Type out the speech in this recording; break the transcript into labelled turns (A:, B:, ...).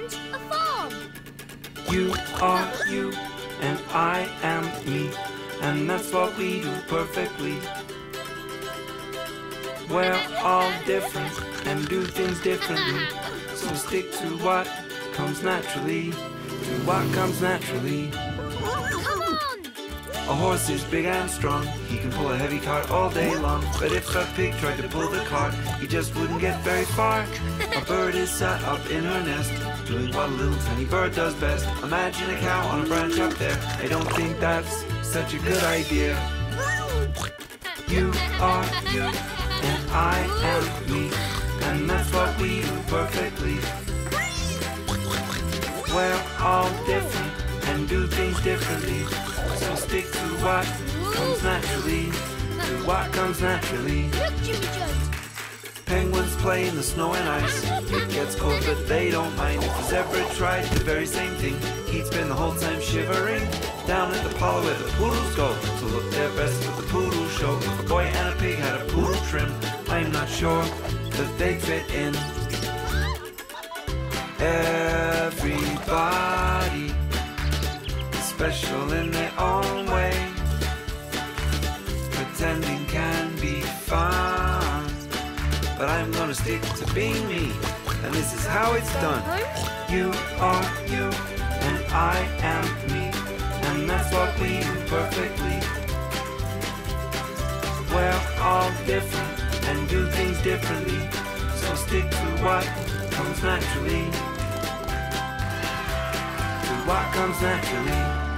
A: owned a farm.
B: You are you, and I am me, and that's what we do perfectly. We're all different and do things differently, so stick to what comes naturally, to what comes naturally. A horse is big and strong, he can pull a heavy cart all day long. But if a pig tried to pull the cart, he just wouldn't get very far. A bird is sat up in her nest, doing what a little tiny bird does best. Imagine a cow on a branch up there. I don't think that's such a good idea. You are you, and I am me, and that's what we do what comes naturally, to what comes naturally.
A: Look, Jimmy Jones!
B: Penguins play in the snow and ice. It gets cold, but they don't mind. If he's ever tried the very same thing, he'd spend the whole time shivering. Down at the parlor where the poodles go to look their best at the poodle show. If a boy and a pig had a poodle trim, I'm not sure that they'd fit in. Everybody is special in their But I'm gonna stick to being me, and this is how it's done. You are you, and I am me, and that's what we do perfectly. We're all different and do things differently, so stick to what comes naturally. To what comes naturally.